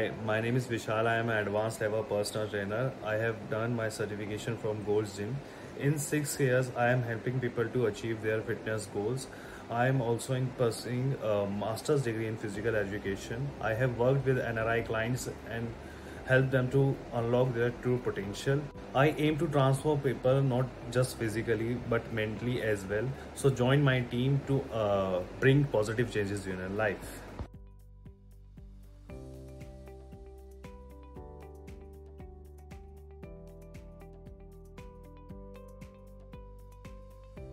Hi, my name is Vishal. I am an advanced level personal trainer. I have done my certification from Gold's Gym. In six years, I am helping people to achieve their fitness goals. I am also in pursuing a master's degree in physical education. I have worked with NRI clients and help them to unlock their true potential. I aim to transform people not just physically but mentally as well. So join my team to uh, bring positive changes in your life.